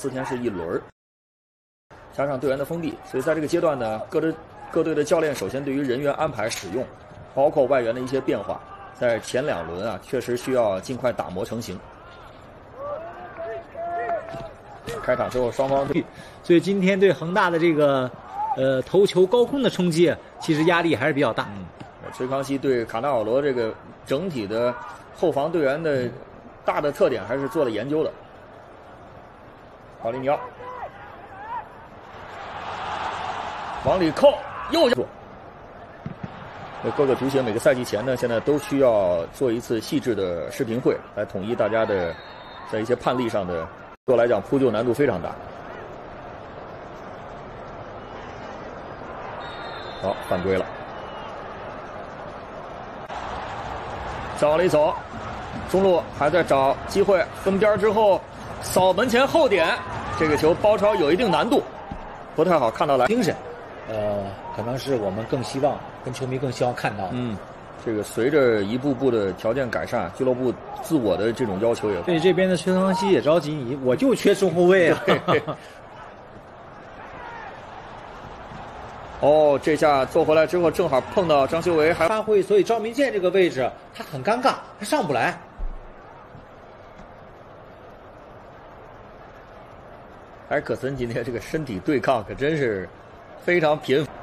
四天是一轮儿，加上队员的封闭，所以在这个阶段呢，各队各队的教练首先对于人员安排使用，包括外援的一些变化，在前两轮啊，确实需要尽快打磨成型。开场之后，双方对所以今天对恒大的这个呃头球高空的冲击，其实压力还是比较大。嗯，崔康熙对卡纳瓦罗这个整体的后防队员的大的特点还是做了研究的。保利尼奥往里扣，右脚。那各个足协每个赛季前呢，现在都需要做一次细致的视频会，来统一大家的在一些判例上的。对来讲，扑救难度非常大。好，犯规了。再往里走，中路还在找机会分边之后，扫门前后点，这个球包抄有一定难度，不太好看到来精神。呃，可能是我们更希望，跟球迷更希望看到。嗯。这个随着一步步的条件改善，俱乐部自我的这种要求也。对这边的崔康熙也着急，你我就缺中后卫啊。哦，这下做回来之后，正好碰到张修为还发挥，所以赵明剑这个位置他很尴尬，他上不来。埃克森今天这个身体对抗可真是非常频繁。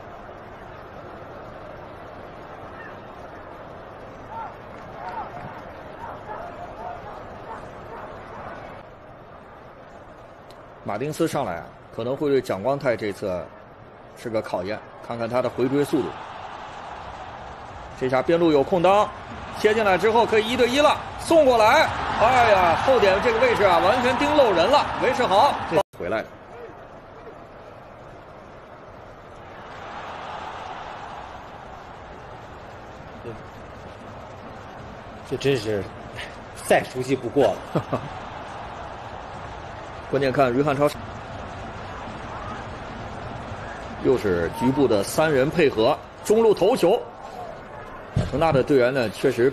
马丁斯上来，可能会对蒋光太这次是个考验，看看他的回追速度。这下边路有空当，切进来之后可以一对一了，送过来。哎呀，后点这个位置啊，完全盯漏人了，维持好，回来了。这真是再熟悉不过了。关键看于汉超，又是局部的三人配合，中路头球。恒大的队员呢，确实